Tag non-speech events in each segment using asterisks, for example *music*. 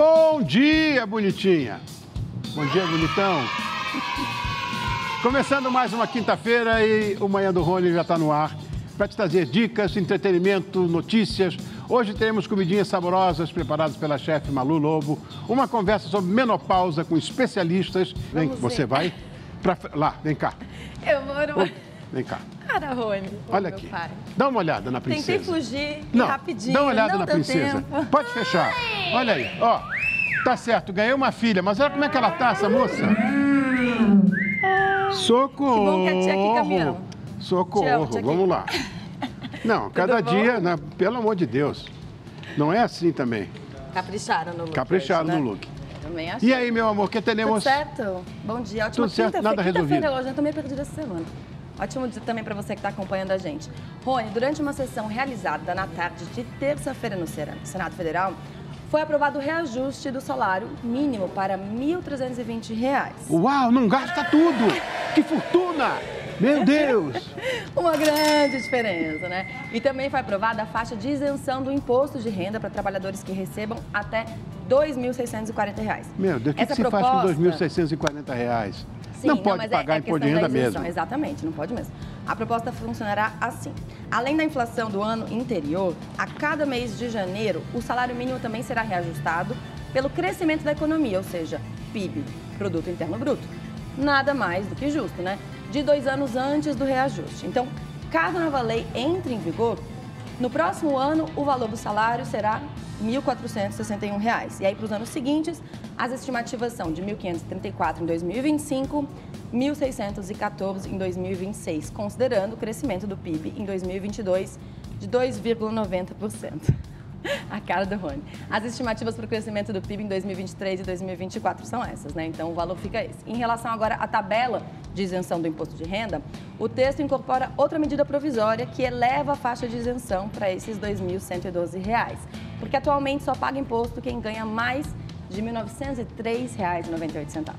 Bom dia, bonitinha. Bom dia, bonitão. Começando mais uma quinta-feira e o Manhã do Rony já está no ar para te trazer dicas, entretenimento, notícias. Hoje teremos comidinhas saborosas preparadas pela chefe Malu Lobo, uma conversa sobre menopausa com especialistas. Vem, Vamos você ver. vai pra, lá, vem cá. Eu vou numa... Vem cá. Cara, Rony. Olha aqui. pai. Dá uma olhada na princesa. Tentei fugir Não, rapidinho. dá uma olhada não na princesa. tempo. Pode fechar. Olha aí, ó. Tá certo, ganhei uma filha, mas olha como é que ela tá, essa moça. Socorro. Que bom que a tia aqui caminhão. Socorro, tia aqui. vamos lá. Não, cada bom? dia, né, pelo amor de Deus. Não é assim também. Capricharam no look. Capricharam hoje, né? no look. Também achei. E aí, meu amor, que Tudo teremos? certo? Bom dia. Ótima Tudo certo, nada resolvido. hoje, eu tô meio perdida essa semana. Ótimo dia também para você que está acompanhando a gente. Rony, durante uma sessão realizada na tarde de terça-feira no Sena- Senado Federal, foi aprovado o reajuste do salário mínimo para 1.320 reais. Uau, não gasta tudo! Que fortuna! Meu Deus! *laughs* Uma grande diferença, né? E também foi aprovada a faixa de isenção do imposto de renda para trabalhadores que recebam até 2.640 reais. Meu Deus, o que, que se faz com proposta- 2.640 reais? Sim, não pode mas é- pagar é imposto de renda mesmo. Exatamente, não pode mesmo. A proposta funcionará assim. Além da inflação do ano anterior, a cada mês de janeiro, o salário mínimo também será reajustado pelo crescimento da economia, ou seja, PIB, Produto Interno Bruto. Nada mais do que justo, né? De dois anos antes do reajuste. Então, caso a nova lei entre em vigor, no próximo ano, o valor do salário será 1.461 reais. E aí, para os anos seguintes, as estimativas são de R$ 1.534 em 2025, R$ 1.614 em 2026, considerando o crescimento do PIB em 2022 de 2,90%. *laughs* A cara do Rony. As estimativas para o crescimento do PIB em 2023 e 2024 são essas, né? Então o valor fica esse. Em relação agora à tabela de isenção do imposto de renda, o texto incorpora outra medida provisória que eleva a faixa de isenção para esses 2.112 reais, Porque atualmente só paga imposto quem ganha mais de R$ 1.903,98.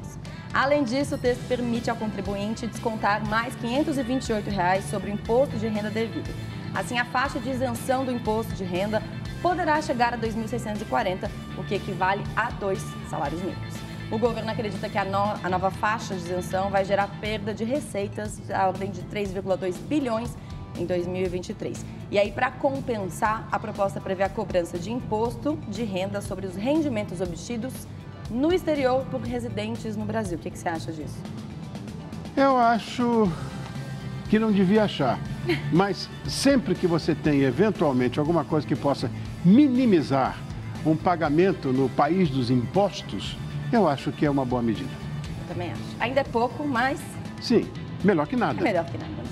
Além disso, o texto permite ao contribuinte descontar mais 528 reais sobre o imposto de renda devido. Assim, a faixa de isenção do imposto de renda poderá chegar a R$ 2.640, o que equivale a dois salários mínimos. O governo acredita que a, no- a nova faixa de isenção vai gerar perda de receitas da ordem de 3,2 bilhões em 2023. E aí, para compensar, a proposta prevê a cobrança de imposto de renda sobre os rendimentos obtidos no exterior por residentes no Brasil. O que, que você acha disso? Eu acho que não devia achar. *laughs* Mas sempre que você tem, eventualmente, alguma coisa que possa minimizar um pagamento no país dos impostos, eu acho que é uma boa medida. Eu também acho. Ainda é pouco, mas Sim, melhor que nada. É melhor que nada. né?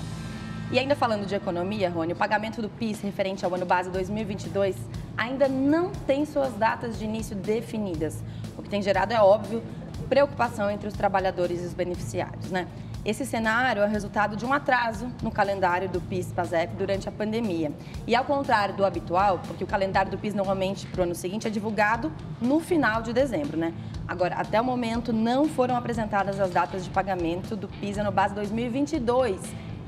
E ainda falando de economia, Rony, o pagamento do PIS referente ao ano base 2022 ainda não tem suas datas de início definidas. O que tem gerado, é óbvio, preocupação entre os trabalhadores e os beneficiários, né? Esse cenário é resultado de um atraso no calendário do PIS-PASEP durante a pandemia. E ao contrário do habitual, porque o calendário do PIS normalmente para o ano seguinte é divulgado no final de dezembro, né? Agora, até o momento, não foram apresentadas as datas de pagamento do PIS ano base 2022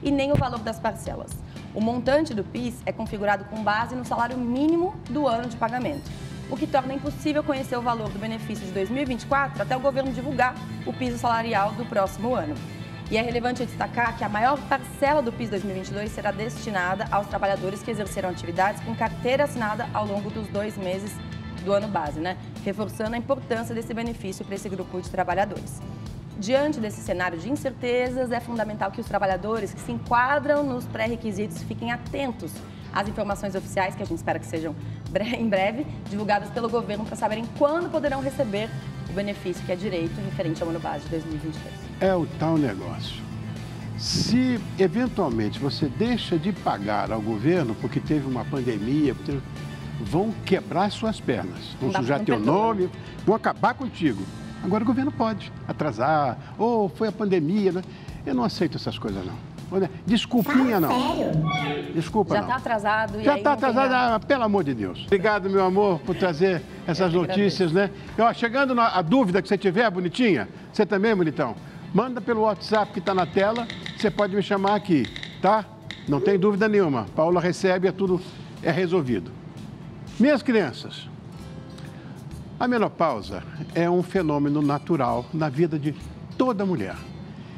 e nem o valor das parcelas. O montante do PIS é configurado com base no salário mínimo do ano de pagamento, o que torna impossível conhecer o valor do benefício de 2024 até o governo divulgar o piso salarial do próximo ano. E é relevante destacar que a maior parcela do PIS 2022 será destinada aos trabalhadores que exerceram atividades com carteira assinada ao longo dos dois meses do ano base, né? Reforçando a importância desse benefício para esse grupo de trabalhadores. Diante desse cenário de incertezas, é fundamental que os trabalhadores que se enquadram nos pré-requisitos fiquem atentos às informações oficiais, que a gente espera que sejam em breve, divulgadas pelo governo para saberem quando poderão receber o benefício que é direito referente ao ano base de 2023. É o tal negócio. Se eventualmente você deixa de pagar ao governo porque teve uma pandemia, vão quebrar suas pernas, vão sujar teu perdoar. nome, vão acabar contigo. Agora o governo pode atrasar, ou foi a pandemia, né? Eu não aceito essas coisas não. Desculpinha não. Desculpa Já está atrasado e Já está atrasado, ah, pelo amor de Deus. Obrigado, meu amor, por trazer essas notícias, né? E, ó, chegando na a dúvida que você tiver, bonitinha, você também, bonitão, manda pelo WhatsApp que está na tela, você pode me chamar aqui, tá? Não tem dúvida nenhuma. Paula recebe, é tudo é resolvido. Minhas crianças, A menopausa é um fenômeno natural na vida de toda mulher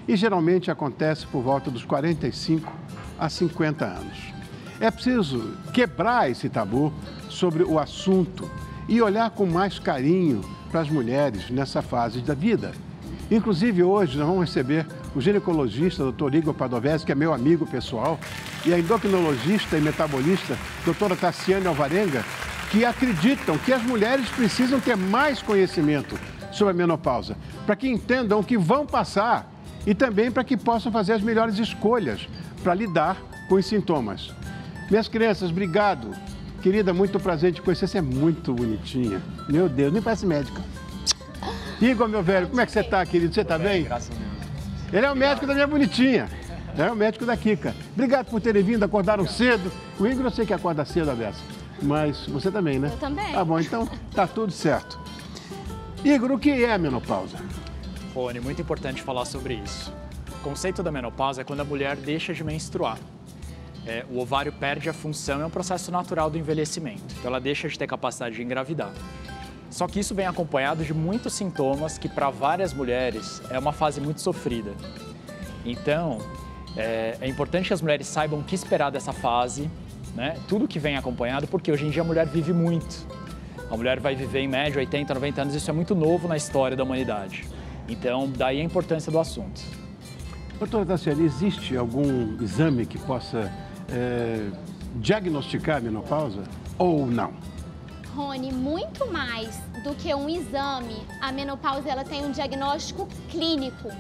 e geralmente acontece por volta dos 45 a 50 anos. É preciso quebrar esse tabu sobre o assunto e olhar com mais carinho para as mulheres nessa fase da vida. Inclusive, hoje nós vamos receber o ginecologista, Dr. Igor Padovese, que é meu amigo pessoal, e a endocrinologista e metabolista, doutora Tassiane Alvarenga, que acreditam que as mulheres precisam ter mais conhecimento sobre a menopausa, para que entendam o que vão passar e também para que possam fazer as melhores escolhas para lidar com os sintomas. Minhas crianças, obrigado. Querida, muito prazer te conhecer. Você é muito bonitinha. Meu Deus, nem parece médica. Igor, meu velho, como é que você está, querido? Você está bem? Graças a Deus. Ele é o médico da minha bonitinha. É o médico da Kika. Obrigado por terem vindo, acordaram cedo. O Igor eu sei que acorda cedo, Abessa. Mas você também, né? Eu também. Tá bom, então tá tudo certo. Igor, o que é a menopausa? Rony, muito importante falar sobre isso. O conceito da menopausa é quando a mulher deixa de menstruar. É, o ovário perde a função, é um processo natural do envelhecimento. Então ela deixa de ter capacidade de engravidar. Só que isso vem acompanhado de muitos sintomas que para várias mulheres é uma fase muito sofrida. Então é, é importante que as mulheres saibam o que esperar dessa fase, né? Tudo que vem acompanhado, porque hoje em dia a mulher vive muito. A mulher vai viver em média 80, 90 anos, isso é muito novo na história da humanidade. Então, daí a importância do assunto. Doutora Tassiane, existe algum exame que possa é, diagnosticar a menopausa ou não? Rony, muito mais do que um exame, a menopausa ela tem um diagnóstico clínico.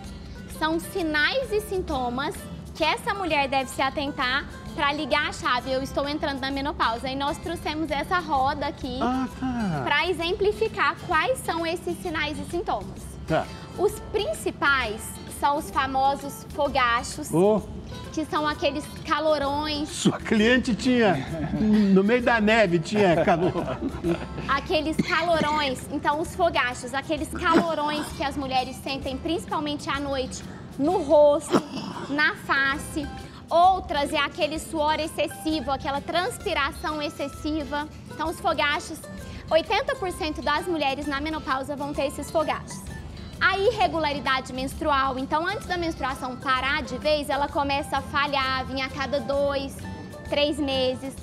São sinais e sintomas que essa mulher deve se atentar para ligar a chave. Eu estou entrando na menopausa. E nós trouxemos essa roda aqui Ah, tá. para exemplificar quais são esses sinais e sintomas. Tá. Os principais são os famosos fogachos, Ô, que são aqueles calorões, sua cliente tinha, no meio da neve, tinha calor. aqueles calorões. Então, os fogachos, aqueles calorões que as mulheres sentem principalmente à noite, no rosto, na face. Outras é aquele suor excessivo, aquela transpiração excessiva. Então, os fogachos, 80% das mulheres na menopausa vão ter esses fogachos. A irregularidade menstrual, então antes da menstruação parar de vez, ela começa a falhar, vir a cada dois, três meses.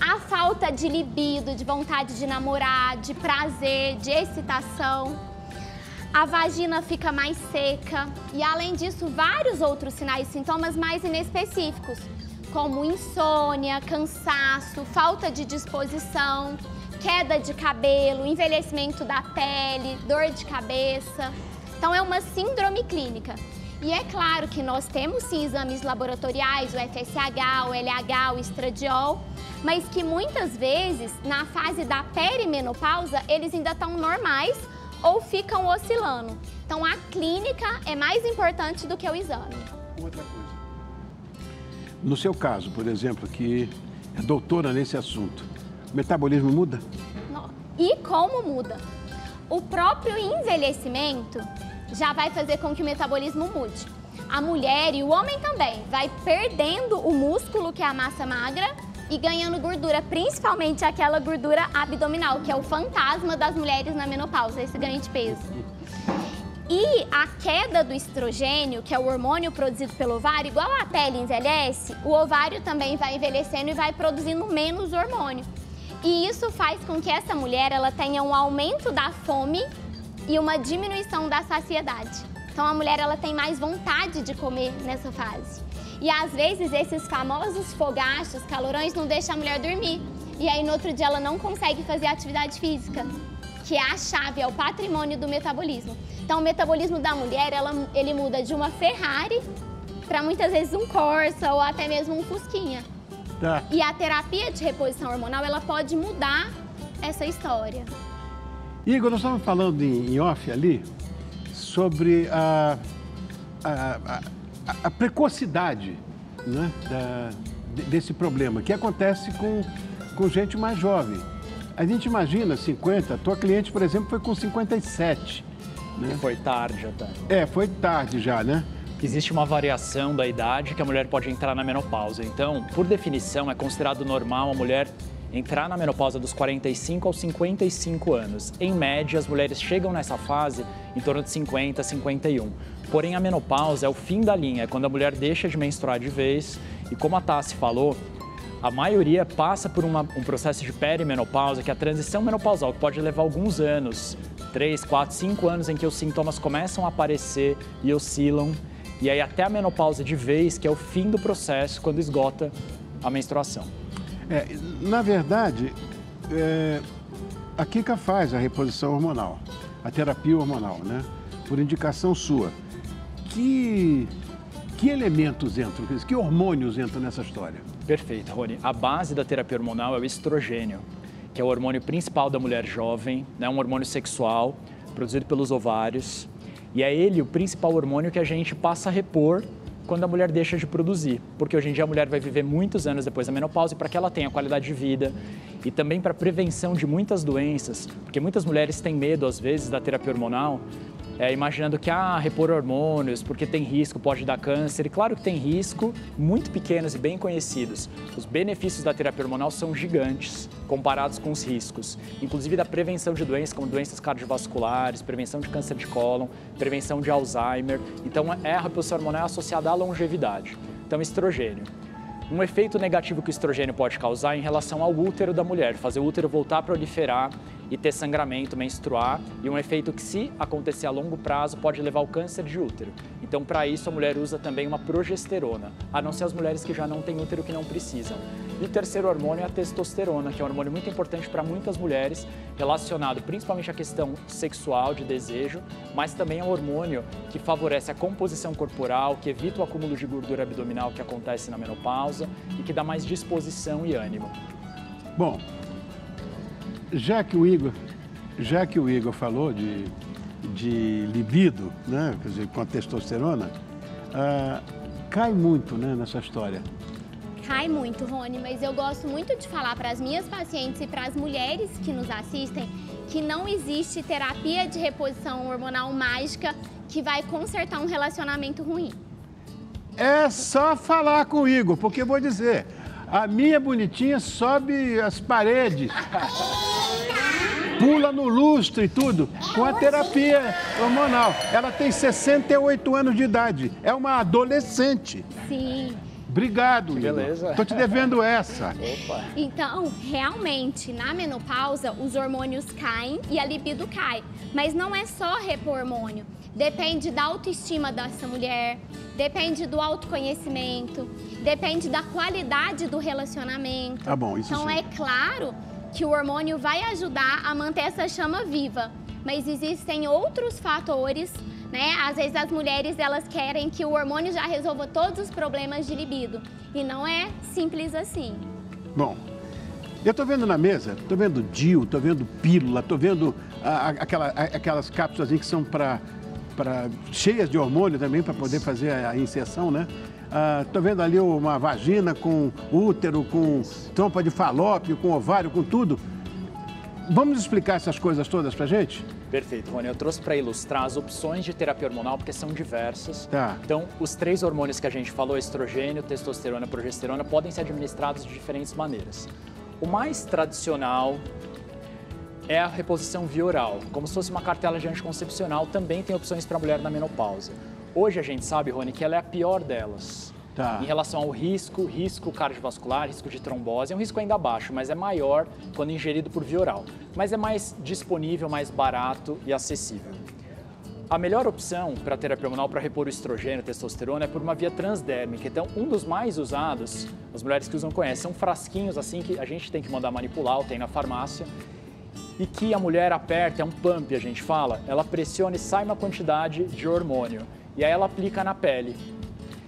A falta de libido, de vontade de namorar, de prazer, de excitação. A vagina fica mais seca e, além disso, vários outros sinais e sintomas mais inespecíficos, como insônia, cansaço, falta de disposição, queda de cabelo, envelhecimento da pele, dor de cabeça. Então, é uma síndrome clínica. E é claro que nós temos sim exames laboratoriais, o FSH, o LH, o estradiol, mas que muitas vezes, na fase da perimenopausa, eles ainda estão normais ou ficam oscilando. Então, a clínica é mais importante do que o exame. Outra coisa. No seu caso, por exemplo, que é doutora nesse assunto, o metabolismo muda? E como muda? O próprio envelhecimento já vai fazer com que o metabolismo mude. A mulher e o homem também vai perdendo o músculo, que é a massa magra, e ganhando gordura, principalmente aquela gordura abdominal, que é o fantasma das mulheres na menopausa, esse ganho de peso. E a queda do estrogênio, que é o hormônio produzido pelo ovário, igual a pele envelhece, o ovário também vai envelhecendo e vai produzindo menos hormônio. E isso faz com que essa mulher ela tenha um aumento da fome e uma diminuição da saciedade. Então a mulher ela tem mais vontade de comer nessa fase. E às vezes esses famosos fogachos, calorões, não deixam a mulher dormir. E aí no outro dia ela não consegue fazer atividade física, que é a chave, é o patrimônio do metabolismo. Então o metabolismo da mulher, ela, ele muda de uma Ferrari para muitas vezes um Corsa ou até mesmo um Fusquinha. Tá. E a terapia de reposição hormonal, ela pode mudar essa história. Igor, nós estávamos falando em, em off ali sobre a, a, a- a precocidade né, da- de- desse problema, que acontece com, com gente mais jovem. A gente imagina 50, a tua cliente, por exemplo, foi com 57. Né? Foi tarde até. É, foi tarde já, né? Existe uma variação da idade que a mulher pode entrar na menopausa. Então, por definição, é considerado normal a mulher entrar na menopausa dos 45 aos 55 anos. Em média, as mulheres chegam nessa fase em torno de 50, 51. Porém, a menopausa é o fim da linha, é quando a mulher deixa de menstruar de vez. E como a Tassi falou, a maioria passa por uma, um processo de perimenopausa, que é a transição menopausal, que pode levar alguns anos, 3, 4, 5 anos, em que os sintomas começam a aparecer e oscilam. E aí até a menopausa de vez, que é o fim do processo, quando esgota a menstruação. É, na verdade, é, a Kika faz a reposição hormonal, a terapia hormonal, né? Por indicação sua. Que, que elementos entram, que hormônios entram nessa história? Perfeito, Rony. A base da terapia hormonal é o estrogênio, que é o hormônio principal da mulher jovem, né? um hormônio sexual, produzido pelos ovários. E é ele o principal hormônio que a gente passa a repor quando a mulher deixa de produzir, porque hoje em dia a mulher vai viver muitos anos depois da menopausa e para que ela tenha qualidade de vida e também para prevenção de muitas doenças, porque muitas mulheres têm medo às vezes da terapia hormonal, é, imaginando que, ah, repor hormônios, porque tem risco, pode dar câncer. E claro que tem risco, muito pequenos e bem conhecidos. Os benefícios da terapia hormonal são gigantes comparados com os riscos, inclusive da prevenção de doenças como doenças cardiovasculares, prevenção de câncer de cólon, prevenção de Alzheimer. Então, é a reposição hormonal associada à longevidade. Então, estrogênio. Um efeito negativo que o estrogênio pode causar é em relação ao útero da mulher, fazer o útero voltar a proliferar e ter sangramento, menstruar, e um efeito que, se acontecer a longo prazo, pode levar ao câncer de útero. Então, para isso, a mulher usa também uma progesterona, a não ser as mulheres que já não têm útero que não precisam. E o terceiro hormônio é a testosterona, que é um hormônio muito importante para muitas mulheres, relacionado principalmente à questão sexual, de desejo, mas também é um hormônio que favorece a composição corporal, que evita o acúmulo de gordura abdominal que acontece na menopausa e que dá mais disposição e ânimo. Bom, já que o Igor, já que o Igor falou de, de libido, né, quer dizer, com a testosterona, ah, cai muito né, nessa história. Cai muito, Rony, mas eu gosto muito de falar para as minhas pacientes e para as mulheres que nos assistem que não existe terapia de reposição hormonal mágica que vai consertar um relacionamento ruim. É só falar com o Igor, porque eu vou dizer, a minha bonitinha sobe as paredes. *laughs* Pula no lustre e tudo, com a terapia hormonal. Ela tem 68 anos de idade. É uma adolescente. Sim. Obrigado, Beleza. Tô te devendo essa. Opa! Então, realmente, na menopausa, os hormônios caem e a libido cai. Mas não é só repor hormônio. Depende da autoestima dessa mulher, depende do autoconhecimento, depende da qualidade do relacionamento. Tá bom, isso Então, sim. é claro que o hormônio vai ajudar a manter essa chama viva. Mas existem outros fatores né? Às vezes as mulheres elas querem que o hormônio já resolva todos os problemas de libido e não é simples assim. Bom, eu tô vendo na mesa, tô vendo DIU, tô vendo pílula, tô vendo ah, aquela, ah, aquelas cápsulas que são para cheias de hormônio também para poder fazer a, a inserção, né? Ah, tô vendo ali uma vagina com útero, com trompa de falópio, com ovário, com tudo. Vamos explicar essas coisas todas pra gente? Perfeito, Rony. Eu trouxe para ilustrar as opções de terapia hormonal, porque são diversas. Tá. Então, os três hormônios que a gente falou, estrogênio, testosterona e progesterona, podem ser administrados de diferentes maneiras. O mais tradicional é a reposição via oral. Como se fosse uma cartela de anticoncepcional, também tem opções para a mulher na menopausa. Hoje a gente sabe, Rony, que ela é a pior delas. Tá. Em relação ao risco, risco cardiovascular, risco de trombose, é um risco ainda baixo, mas é maior quando ingerido por via oral. Mas é mais disponível, mais barato e acessível. A melhor opção para a terapia hormonal para repor o estrogênio e testosterona é por uma via transdérmica. Então, um dos mais usados, as mulheres que usam conhecem, são frasquinhos assim que a gente tem que mandar manipular, ou tem na farmácia, e que a mulher aperta, é um pump, a gente fala, ela pressiona e sai uma quantidade de hormônio. E aí ela aplica na pele.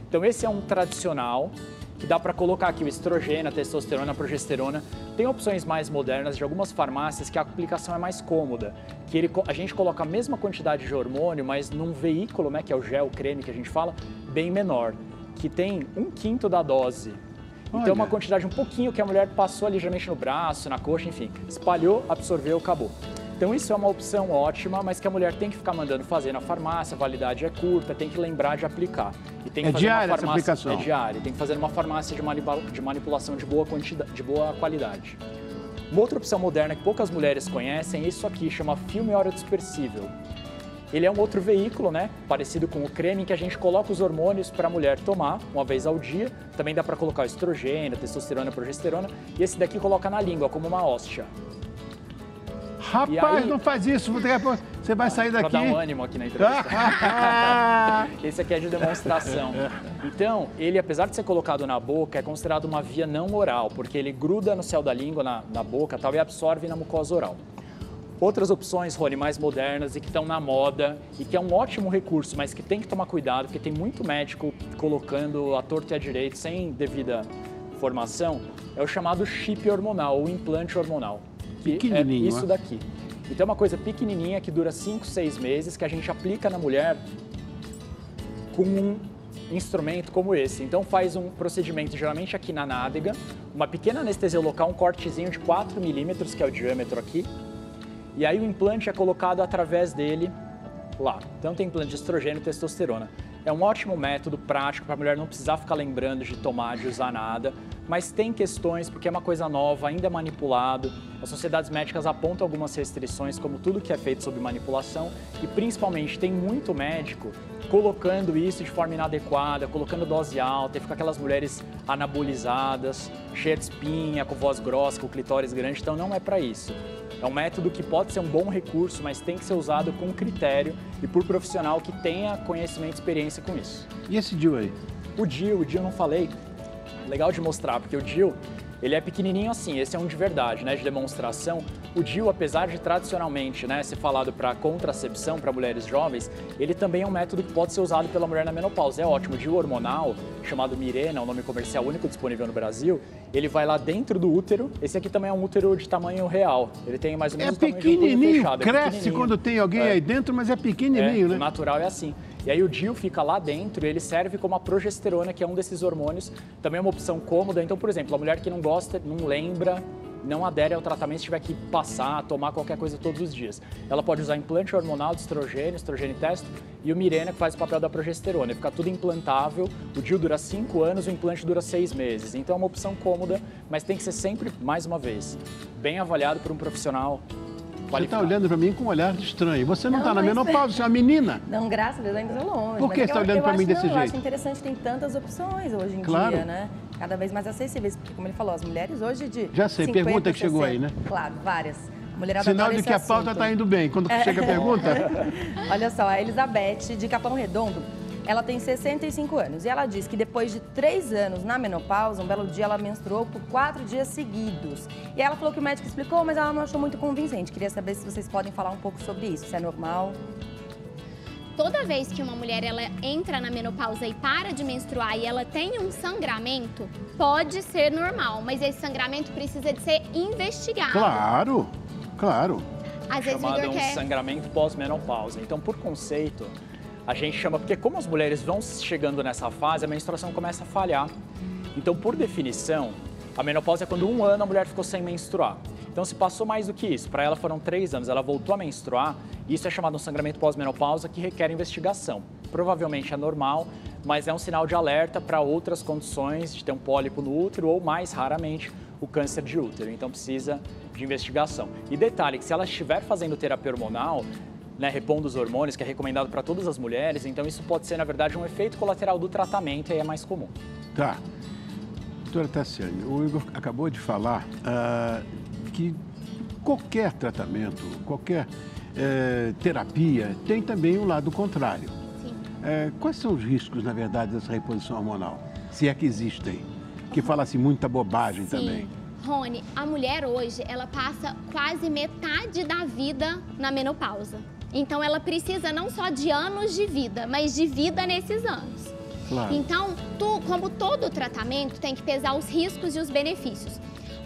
Então esse é um tradicional que dá para colocar aqui o estrogênio, a testosterona, a progesterona. Tem opções mais modernas de algumas farmácias que a aplicação é mais cômoda, que ele, a gente coloca a mesma quantidade de hormônio, mas num veículo, né, que é o gel, o creme que a gente fala, bem menor, que tem um quinto da dose. Então Olha. uma quantidade um pouquinho que a mulher passou ali geralmente no braço, na coxa, enfim, espalhou, absorveu, acabou. Então isso é uma opção ótima, mas que a mulher tem que ficar mandando fazer na farmácia, a validade é curta, tem que lembrar de aplicar. E tem que é fazer diária uma farmácia, essa aplicação? É diária, tem que fazer uma farmácia de, de manipulação de boa, quantidade, de boa qualidade. Uma outra opção moderna que poucas mulheres conhecem é isso aqui, chama filme dispersível. Ele é um outro veículo, né, parecido com o creme, em que a gente coloca os hormônios para a mulher tomar uma vez ao dia. Também dá para colocar estrogênio, testosterona, progesterona. E esse daqui coloca na língua, como uma hóstia. Rapaz, aí... não faz isso, você vai sair daqui. Para dar um ânimo aqui na entrevista. *laughs* Esse aqui é de demonstração. Então, ele, apesar de ser colocado na boca, é considerado uma via não oral, porque ele gruda no céu da língua, na, na boca tal, e absorve na mucosa oral. Outras opções, Rony, mais modernas e que estão na moda e que é um ótimo recurso, mas que tem que tomar cuidado, porque tem muito médico colocando a torta e a direito sem devida formação, é o chamado chip hormonal, ou implante hormonal. Que é isso daqui. Então é uma coisa pequenininha que dura 5, 6 meses, que a gente aplica na mulher com um instrumento como esse. Então faz um procedimento geralmente aqui na nádega, uma pequena anestesia local, um cortezinho de 4 milímetros, que é o diâmetro aqui, e aí o implante é colocado através dele lá. Então tem implante de estrogênio e testosterona. É um ótimo método prático para a mulher não precisar ficar lembrando de tomar, de usar nada, mas tem questões porque é uma coisa nova, ainda é manipulado. As sociedades médicas apontam algumas restrições, como tudo que é feito sob manipulação, e principalmente tem muito médico colocando isso de forma inadequada, colocando dose alta, e fica aquelas mulheres anabolizadas, cheias de espinha, com voz grossa, com clitóris grande, então não é para isso. É um método que pode ser um bom recurso, mas tem que ser usado com critério e por profissional que tenha conhecimento e experiência com isso. E esse DIL aí? O DIL, o DIL não falei. Legal de mostrar, porque o DIL ele é pequenininho assim, esse é um de verdade, né, de demonstração. O DIU, apesar de tradicionalmente né, ser falado para contracepção para mulheres jovens, ele também é um método que pode ser usado pela mulher na menopausa. É ótimo. O DIU hormonal, chamado Mirena, o nome comercial único disponível no Brasil, ele vai lá dentro do útero. Esse aqui também é um útero de tamanho real. Ele tem mais ou menos é o tamanho pequenininho, fechado. É cresce pequenininho. quando tem alguém é. aí dentro, mas é pequenininho, é, né? O natural é assim. E aí o DIU fica lá dentro e ele serve como a progesterona, que é um desses hormônios. Também é uma opção cômoda. Então, por exemplo, a mulher que não gosta, não lembra, não adere ao tratamento se tiver que passar, tomar qualquer coisa todos os dias. Ela pode usar implante hormonal de estrogênio, estrogênio testo e o Mirena, que faz o papel da progesterona. Fica tudo implantável, o DIU dura 5 anos, o implante dura 6 meses. Então é uma opção cômoda, mas tem que ser sempre, mais uma vez, bem avaliado por um profissional você está olhando para mim com um olhar estranho. Você não está na menopausa, você é uma menina. Não, graças a Deus, ainda estou longe. Por que você está olhando para mim desse não, jeito? Eu acho interessante, tem tantas opções hoje em claro. dia, né? Cada vez mais acessíveis, porque como ele falou, as mulheres hoje de Já sei, 50, pergunta que 60, chegou aí, né? Claro, várias. Sinal de que a pauta está indo bem. Quando é. chega a pergunta... *laughs* Olha só, a Elizabeth, de Capão Redondo, ela tem 65 anos e ela diz que depois de três anos na menopausa, um belo dia ela menstruou por quatro dias seguidos. E ela falou que o médico explicou, mas ela não achou muito convincente. Queria saber se vocês podem falar um pouco sobre isso, se é normal toda vez que uma mulher ela entra na menopausa e para de menstruar e ela tem um sangramento, pode ser normal, mas esse sangramento precisa de ser investigado. Claro, claro. Às vezes Chamado um quer... sangramento pós-menopausa. Então, por conceito, a gente chama, porque como as mulheres vão chegando nessa fase, a menstruação começa a falhar. Então, por definição, a menopausa é quando um ano a mulher ficou sem menstruar. Então, se passou mais do que isso, para ela foram três anos, ela voltou a menstruar, isso é chamado um sangramento pós-menopausa que requer investigação. Provavelmente é normal, mas é um sinal de alerta para outras condições de ter um pólipo no útero ou, mais raramente, o câncer de útero. Então, precisa de investigação. E detalhe, que se ela estiver fazendo terapia hormonal, né, repondo os hormônios, que é recomendado para todas as mulheres, então isso pode ser, na verdade, um efeito colateral do tratamento e aí é mais comum. Tá. Doutora Tassiane, o Igor acabou de falar uh, que qualquer tratamento, qualquer uh, terapia tem também um lado contrário. Sim. Uh, quais são os riscos, na verdade, dessa reposição hormonal? Se é que existem. Que fala-se muita bobagem Sim. também. Rony, a mulher hoje, ela passa quase metade da vida na menopausa. Então ela precisa não só de anos de vida, mas de vida nesses anos. Claro. Então, tu, como todo tratamento, tem que pesar os riscos e os benefícios.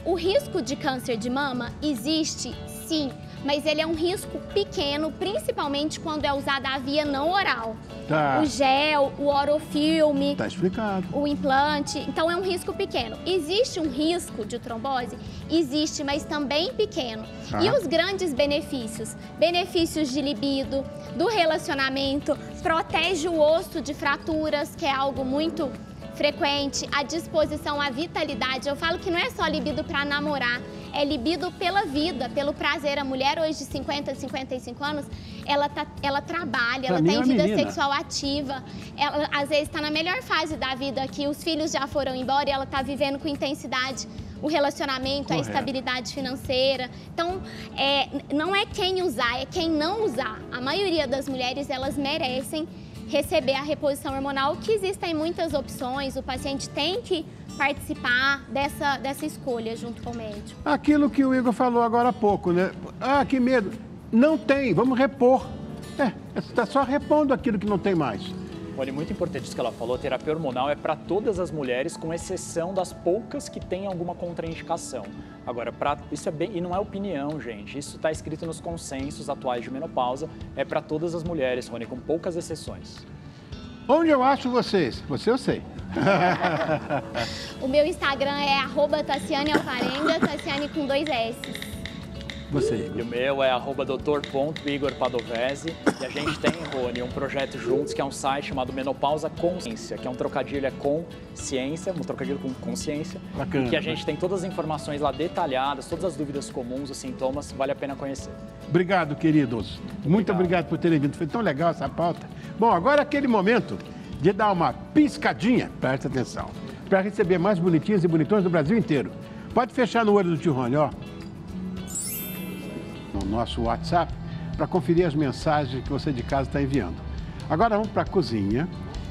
O risco de câncer de mama existe sim, mas ele é um risco pequeno, principalmente quando é usada a via não oral. Tá. O gel, o orofilme, Tá explicado. o implante. Então é um risco pequeno. Existe um risco de trombose? Existe, mas também pequeno. Tá. E os grandes benefícios? Benefícios de libido, do relacionamento, protege o osso de fraturas, que é algo muito frequente, a disposição, a vitalidade. Eu falo que não é só libido para namorar, é libido pela vida, pelo prazer. A mulher hoje de 50, 55 anos, ela, tá, ela trabalha, Pra ela tem é uma vida menina. sexual ativa, ela às vezes está na melhor fase da vida, que os filhos já foram embora e ela está vivendo com intensidade o relacionamento, Correto. a estabilidade financeira. Então, é, não é quem usar, é quem não usar. A maioria das mulheres, elas merecem receber a reposição hormonal, que existem muitas opções, o paciente tem que participar dessa, dessa escolha junto com o médico. Aquilo que o Igor falou agora há pouco, né? Ah, que medo. Não tem, vamos repor. É, está só repondo aquilo que não tem mais. Olha, muito importante isso que ela falou, terapia hormonal é para todas as mulheres, com exceção das poucas que têm alguma contraindicação. Agora, pra, isso é bem, e não é opinião, gente, isso está escrito nos consensos atuais de menopausa, é para todas as mulheres, Rony, com poucas exceções. Onde eu acho vocês? Você eu sei. *laughs* O meu Instagram é arroba Tassiane Alvarenga, Tassiane com dois S. Você. E o meu é arroba doutor.igorpadovese. E a gente tem, Rony, um projeto juntos que é um site chamado Menopausa Consciência, que é um trocadilho é com ciência, um trocadilho com consciência. Bacana. Que a gente tem todas as informações lá detalhadas, todas as dúvidas comuns, os sintomas, vale a pena conhecer. Obrigado, queridos. Muito obrigado por terem vindo. Foi tão legal essa pauta. Bom, agora é aquele momento de dar uma piscadinha, presta atenção, para receber mais bonitinhos e bonitões do Brasil inteiro. Pode fechar no olho do tio Rony, ó. No nosso WhatsApp, para conferir as mensagens que você de casa está enviando. Agora vamos para a cozinha,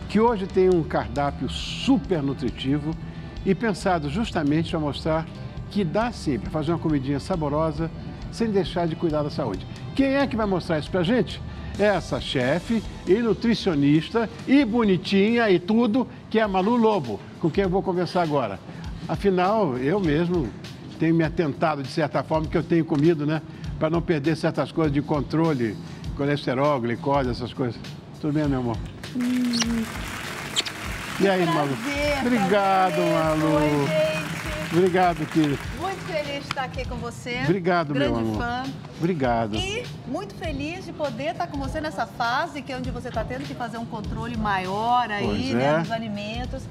que hoje tem um cardápio super nutritivo e pensado justamente para mostrar que dá sim para fazer uma comidinha saborosa sem deixar de cuidar da saúde. Quem é que vai mostrar isso para gente? É essa chefe e nutricionista e bonitinha e tudo, que é a Malu Lobo, com quem eu vou conversar agora. Afinal, eu mesmo tenho me atentado de certa forma que eu tenho comido, né? Para não perder certas coisas de controle, colesterol, glicose, essas coisas. Tudo bem, meu amor? E aí, Malu? Prazer, Obrigado, prazer. Malu. Oi, gente. Obrigado, querido. Muito feliz de estar aqui com você. Obrigado, meu Grande amor. fã. Obrigado. E muito feliz de poder estar com você nessa fase que é onde você está tendo que fazer um controle maior aí, né, é. dos alimentos.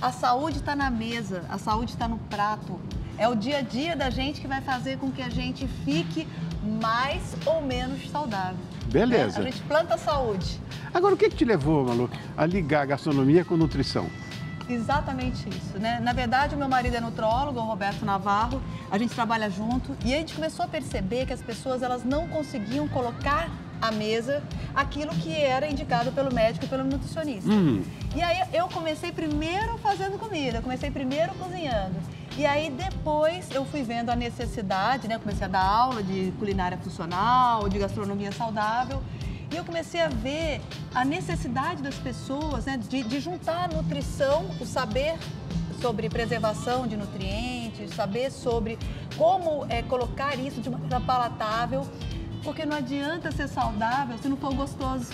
A saúde está na mesa, a saúde está no prato. É o dia a dia da gente que vai fazer com que a gente fique mais ou menos saudável. Beleza. né? A gente planta a saúde. Agora, o que, que te levou, Malu, a ligar a gastronomia com nutrição? Exatamente isso, né? Na verdade, o meu marido é nutrólogo, o Roberto Navarro. A gente trabalha junto e a gente começou a perceber que as pessoas elas não conseguiam colocar à mesa aquilo que era indicado pelo médico e pelo nutricionista. Hum. E aí eu comecei primeiro fazendo comida, comecei primeiro cozinhando. E aí depois eu fui vendo a necessidade, né? Comecei a dar aula de culinária funcional, de gastronomia saudável. E eu comecei a ver a necessidade das pessoas né, de, de juntar a nutrição, o saber sobre preservação de nutrientes, saber sobre como é, colocar isso de maneira palatável, porque não adianta ser saudável se não for gostoso.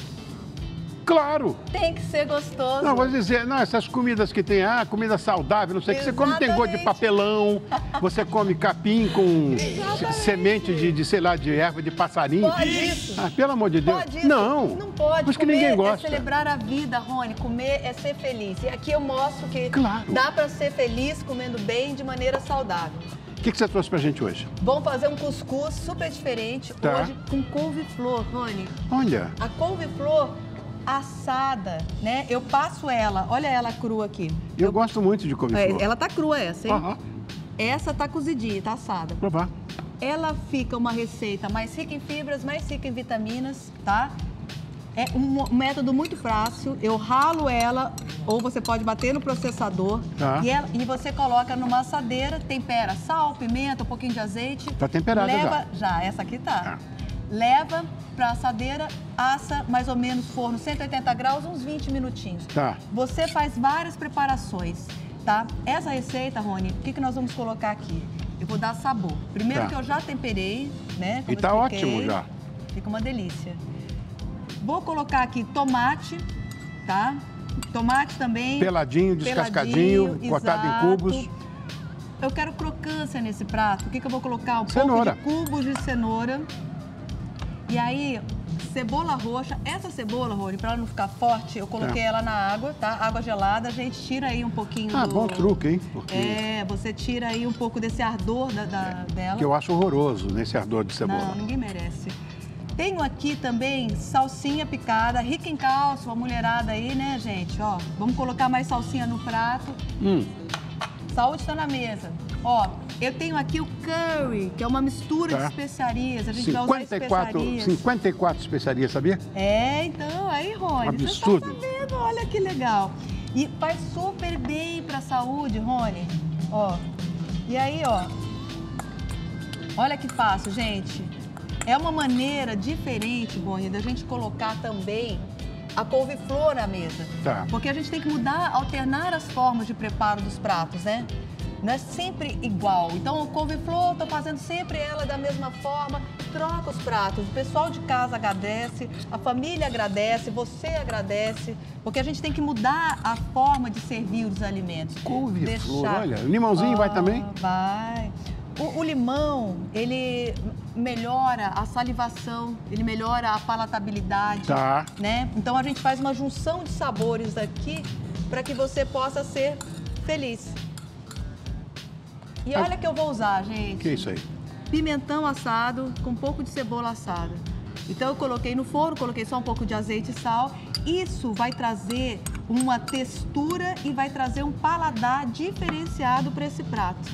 Claro! Tem que ser gostoso. Não, vou dizer, não, essas comidas que tem, ah, comida saudável, não sei o que, você come tem gosto de papelão, você come capim com Exatamente. semente de, de, sei lá, de erva de passarinho. Pode isso. Ah, pelo amor de Deus. Pode isso? Não. Não pode. Mas que ninguém é gosta. celebrar a vida, Rony. Comer é ser feliz. E aqui eu mostro que Claro. dá para ser feliz comendo bem de maneira saudável. O que, que você trouxe pra gente hoje? Vamos fazer um cuscuz super diferente Tá. hoje com couve-flor, Rony. Olha, A couve-flor assada, né? Eu passo ela, olha ela crua aqui. eu gosto muito de É, couve-flor. ela tá crua essa, hein? Aham, Essa tá cozidinha, tá assada. provar. ela fica uma receita mais rica em fibras, mais rica em vitaminas, tá? É um método muito fácil. Eu ralo ela, ou você pode bater no processador. Tá. E, ela- e você coloca numa assadeira, tempera sal, pimenta, um pouquinho de azeite. Tá temperada leva, já. essa aqui tá. Tá. Leva pra assadeira, assa mais ou menos forno 180 graus, uns 20 minutinhos. Tá. Você faz várias preparações, tá? Essa receita, Rony, o que, que nós vamos colocar aqui? eu vou dar sabor. Primeiro Tá. que eu já temperei, né? E tá ótimo já. Fica uma delícia. Vou colocar aqui tomate, tá? Tomate também. Peladinho, descascadinho, Peladinho, cortado em exato. cubos. Eu quero crocância nesse prato. O que, que eu vou colocar? Um Cenoura. pouco de cubos de cenoura. E aí, cebola roxa. Essa cebola, Rony, pra ela não ficar forte, eu coloquei É. ela na água, tá? Água gelada. A gente tira aí um pouquinho Ah, do... bom truque, hein? Porque É, você tira aí um pouco desse ardor da, da- dela. que eu acho horroroso nesse ardor de cebola. Não, ninguém merece. Tenho aqui também salsinha picada, rica em cálcio, a mulherada aí, né, gente? Ó, vamos colocar mais salsinha no prato. Hum, Saúde está na mesa. Ó, eu tenho aqui o curry, que é uma mistura Tá. de especiarias. A gente vai usar 54, especiarias. 54 especiarias, sabia? É, então, aí, Rony, Absurdo. você tá sabendo, olha que legal. E faz super bem pra saúde, Rony. Ó, e aí, ó, olha que fácil, gente. É uma maneira diferente, Rony, da gente colocar também a couve-flor na mesa. Tá. Porque a gente tem que mudar, alternar as formas de preparo dos pratos, né? Não é sempre igual. Então, o couve-flor, tô fazendo sempre ela da mesma forma. Troca os pratos. O pessoal de casa agradece, a família agradece, você agradece. Porque a gente tem que mudar a forma de servir os alimentos. Couve-flor, Deixar- olha. O limãozinho vai Ah, também? Vai. O, o limão, ele melhora a salivação, ele melhora a palatabilidade Tá. né? Então a gente faz uma junção de sabores aqui para que você possa ser feliz. E Ah. olha que eu vou usar, gente. Que isso aí? Pimentão assado com um pouco de cebola assada. Então eu coloquei no forno, coloquei só um pouco de azeite e sal. Isso vai trazer uma textura e vai trazer um paladar diferenciado para esse prato.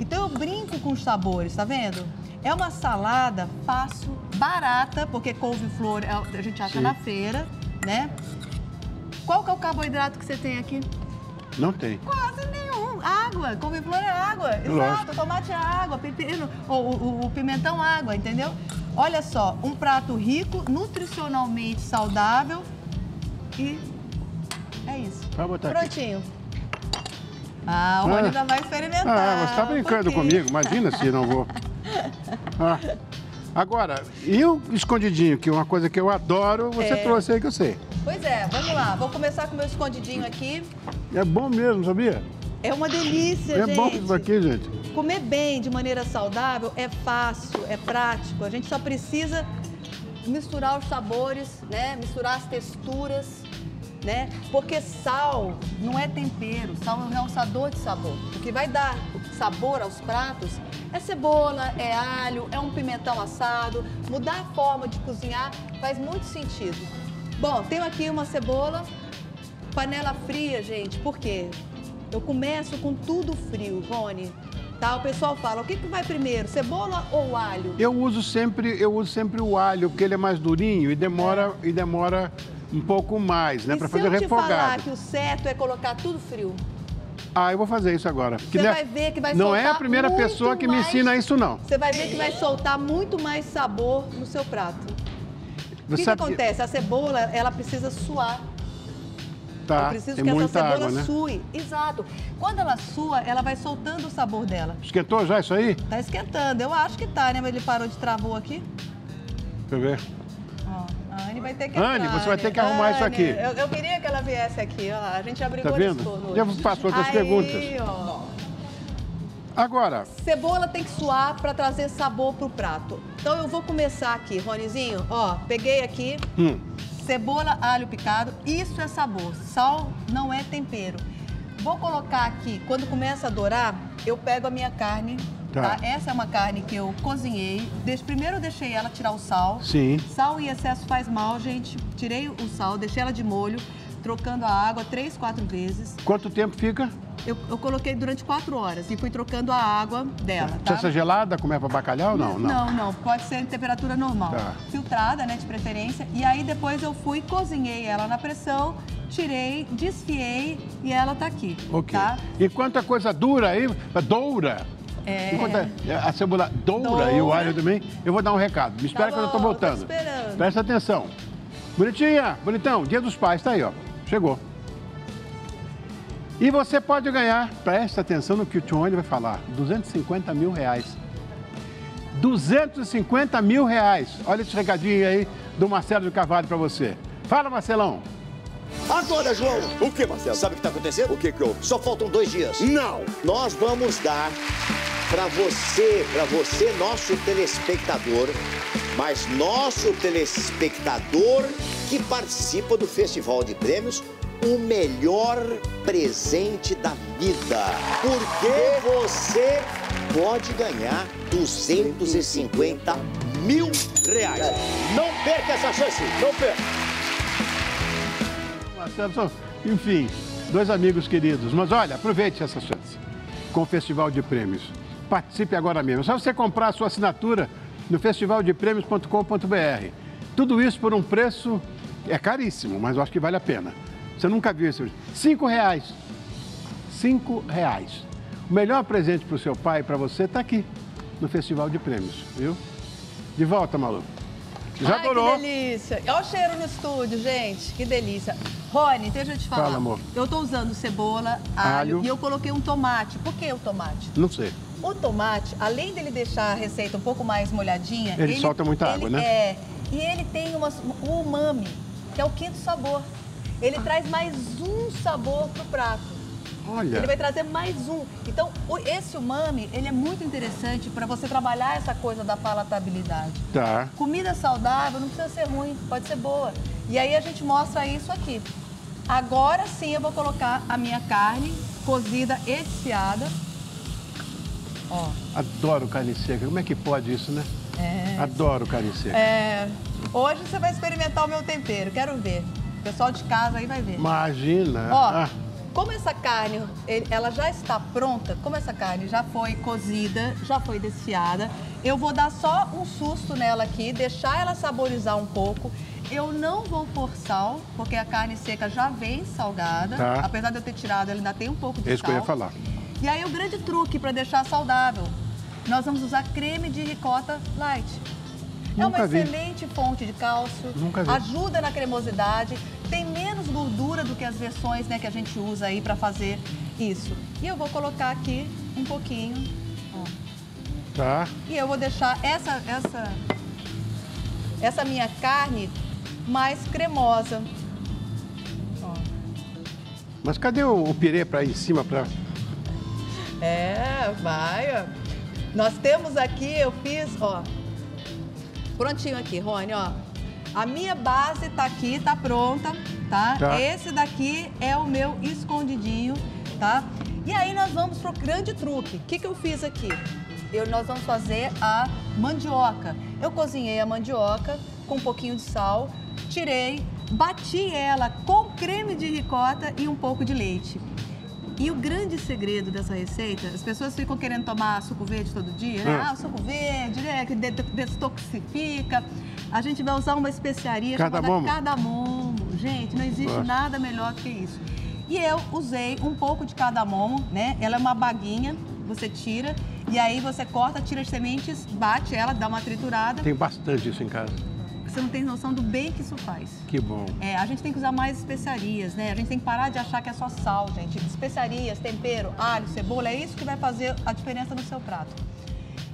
Então eu brinco com os sabores, tá vendo? É uma salada fácil, barata, porque couve-flor é- a gente acha Sim. na feira, né? Qual que é o carboidrato que você tem aqui? Não tem. Quase nenhum. Água. Couve-flor é água. Exato. Tomate é água. Pepino, o, o- o pimentão água, entendeu? Olha só, um prato rico, nutricionalmente saudável e é isso. Vai botar aqui. Prontinho. Ah, o Rony Ah. ainda vai experimentar. Ah, você tá brincando quê? comigo. Imagina se não vou. *laughs* Ah. Agora, e o escondidinho, que é uma coisa que eu adoro, você É. trouxe aí que eu sei. Pois é, vamos lá. Vou começar com o meu escondidinho aqui. É bom mesmo, sabia? É uma delícia, É gente. bom isso aqui, gente. Comer bem de maneira saudável é fácil, é prático. A gente só precisa misturar os sabores, né? Misturar as texturas, né? Porque sal não é tempero, sal é um realçador de sabor. O que vai dar sabor aos pratos é cebola, é alho, é um pimentão assado. Mudar a forma de cozinhar faz muito sentido. Bom, tenho aqui uma cebola, panela fria, gente. Por quê? Eu começo com tudo frio, Rony. Tá? O pessoal fala, o que, que vai primeiro, cebola ou alho? Eu uso sempre, eu uso sempre o alho, porque ele é mais durinho e demora, e demora um pouco mais, né? Para se fazer eu te falar refogado. que o certo é colocar tudo frio? Ah, eu vou fazer isso agora. Você é- vai ver que vai Não é a primeira pessoa que me mais- ensina isso, não. Você vai ver que vai soltar muito mais sabor no seu prato. O que, que sabe acontece? A cebola, ela precisa suar. Tá, Eu preciso que essa cebola água, né? sue. Exato. Quando ela sua, ela vai soltando o sabor dela. Esquentou já isso aí? Tá esquentando. Eu acho que tá, né? Mas ele parou de travou aqui. Deixa eu ver. Ó, a Anne vai ter que Anne, entrar, você vai ter Anne. que arrumar isso Anne, aqui. Eu, eu queria que ela viesse aqui, ó. A gente já brigou Tá vendo? Já faço outras Aí, perguntas. ó. Agora, Cebola tem que suar para trazer sabor pro prato. Então eu vou começar aqui, Ronizinho. Ó, peguei aqui hum, cebola, alho picado. Isso é sabor. Sal não é tempero. Vou colocar aqui, quando começa a dourar, eu pego a minha carne. Tá. Tá. Essa é uma carne que eu cozinhei. Deixe- Primeiro eu deixei ela tirar o sal. sim. Sal em excesso faz mal, gente. Tirei o sal, deixei ela de molho, trocando a água três, quatro vezes. Quanto tempo fica? Eu, eu coloquei durante quatro horas e fui trocando a água dela, tá? Precisa ser gelada, como é para bacalhau? Não, não. Não, não, pode ser em temperatura normal. Tá. Filtrada, né, de preferência. E aí depois eu fui, cozinhei ela na pressão, tirei, desfiei e ela tá aqui, Ok. tá? Enquanto a coisa dura aí, doura. É. Enquanto a, a cebola doura, Doura. e o alho também, eu vou dar um recado. Me espera Tá que eu já tô bom, tô voltando. esperando. Presta atenção. Bonitinha, bonitão, dia dos pais, tá aí, ó. Chegou. E você pode ganhar, presta atenção no que o Tione vai falar, 250 mil reais. 250 mil reais. Olha esse recadinho aí do Marcelo de Carvalho para você. Fala, Marcelão. Agora, João. O que, Marcelo? Sabe o que está acontecendo? O que que houve? Só faltam dois dias. Não! Nós vamos dar para você, para você, nosso telespectador, mas nosso telespectador que participa do Festival de Prêmios, o melhor presente da vida. Porque você pode ganhar 250 mil reais. Não perca essa chance, não perca. Enfim, dois amigos queridos. Mas olha, aproveite essa chance com o Festival de Prêmios. Participe agora mesmo. É só você comprar a sua assinatura no festivaldeprêmios.com.br. Tudo isso por um preço, é caríssimo, mas eu acho que vale a pena. Você nunca viu isso? Cinco reais. Cinco reais. O melhor presente para o seu pai e para você está aqui, no Festival de Prêmios, viu? De volta, Malu. Já Ai, adorou? que delícia. Olha o cheiro no estúdio, gente. Que delícia. Rony, deixa eu te falar. Fala, amor. Eu tô usando cebola, alho, Alho. e eu coloquei um tomate. Por que o tomate? Não sei. O tomate, além dele deixar a receita um pouco mais molhadinha... Ele solta muita ele água, né? É. E ele tem umas, o umami, que é o quinto sabor. Ele traz mais um sabor pro prato. Olha. Ele vai trazer mais um. Então, o- esse umami, ele é muito interessante para você trabalhar essa coisa da palatabilidade. Tá. Comida saudável não precisa ser ruim, pode ser boa. E aí a gente mostra isso aqui. Agora sim eu vou colocar a minha carne cozida e desfiada. Ó, Adoro carne seca. Como é que pode isso, né? É. Adoro carne seca. é, hoje você vai experimentar o meu tempero, quero ver. O pessoal de casa aí vai ver. Imagina. Ó, Ah, como essa carne, ela já está pronta, como essa carne já foi cozida, já foi desfiada, eu vou dar só um susto nela aqui, deixar ela saborizar um pouco. Eu não vou pôr sal, porque a carne seca já vem salgada. Tá. Apesar de eu ter tirado, ela ainda tem um pouco de é isso que sal. eu ia falar. E aí o grande truque para deixar saudável, nós vamos usar creme de ricota light. é Nunca uma vi. excelente fonte de cálcio, ajuda na cremosidade, tem menos gordura do que as versões né, que a gente usa aí para fazer isso. E eu vou colocar aqui um pouquinho, ó. Tá. E eu vou deixar essa, essa, essa minha carne mais cremosa. Ó. Mas cadê o, o pirê para ir em cima? Pra... É, vai, ó. Nós temos aqui, eu fiz, ó. Prontinho aqui, Rony, ó. A minha base tá aqui, tá pronta, tá? Tá. Esse daqui é o meu escondidinho, tá? E aí nós vamos pro grande truque. O que, que eu fiz aqui? Eu, nós vamos fazer a mandioca. Eu cozinhei a mandioca com um pouquinho de sal, tirei, bati ela com creme de ricota e um pouco de leite. E o grande segredo dessa receita, as pessoas ficam querendo tomar suco verde todo dia, né? Hum. Ah, o suco verde, né? Que de- detoxifica. A gente vai usar uma especiaria Cardamomo. chamada cardamomo. Gente, não existe Gosto. nada melhor que isso. E eu usei um pouco de cardamomo, né? Ela é uma baguinha, você tira e aí você corta, tira as sementes, bate ela, dá uma triturada. Tem bastante isso em casa. Você não tem noção do bem que isso faz. Que bom. É, a gente tem que usar mais especiarias, né? A gente tem que parar de achar que é só sal, gente. Especiarias, tempero, alho, cebola, é isso que vai fazer a diferença no seu prato.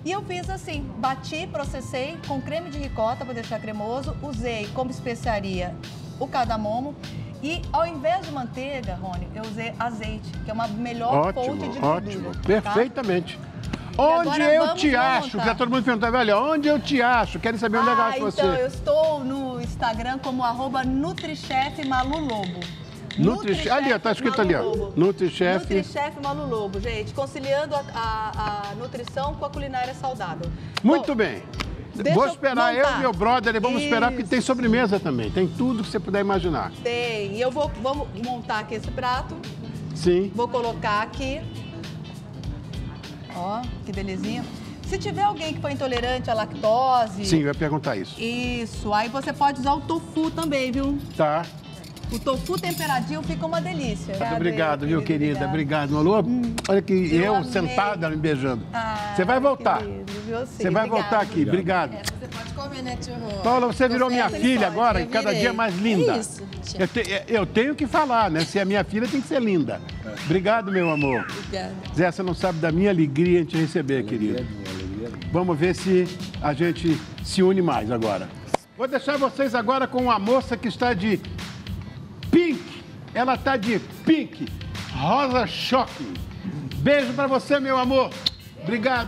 E eu fiz assim, bati, processei com creme de ricota para deixar cremoso, usei como especiaria o cardamomo e ao invés de manteiga, Rony, eu usei azeite, que é uma melhor fonte Ótimo, de ótimo. gordura. tá? Perfeitamente. Onde eu te acho? montar. Que tá todo mundo perguntando, velho, onde eu te acho? Quero saber onde que eu Ah, acho então, você. eu estou no Instagram como arroba Nutrichef Malu Lobo. Nutri- ali, ó, tá escrito ali, ó. Nutrichef. Nutrichef Malu Lobo, gente. Conciliando a, a- a nutrição com a culinária saudável. Muito Bom, bem. deixa Vou eu esperar eu montar. e meu brother, vamos esperar, porque tem Isso. sobremesa também. Tem tudo que você puder imaginar. Tem. E eu vou vamos montar aqui esse prato. Sim. Vou colocar aqui. Ó, que belezinha. Se tiver alguém que for intolerante à lactose... Sim, eu ia perguntar isso. Isso. Aí você pode usar o tofu também, viu? Tá. O tofu temperadinho fica uma delícia. Muito obrigado, viu, querida? Obrigado, Malu. Olha que Eu eu, sentada me beijando. Ah, Você vai voltar. querido, Você vai voltar aqui. Obrigado. Você pode comer, né, tio Rô? Paula, você virou minha filha Eu agora, virei. cada dia mais linda. É isso. Eu, te- eu tenho que falar, né? Se é minha filha, tem que ser linda. Obrigado, meu amor. Obrigada. Zé, você não sabe da minha alegria em te receber, querido. Vamos ver se a gente se une mais agora. Vou deixar vocês agora com uma moça que está de pink. Ela está de pink. Rosa Shocking. Beijo para você, meu amor. Obrigado.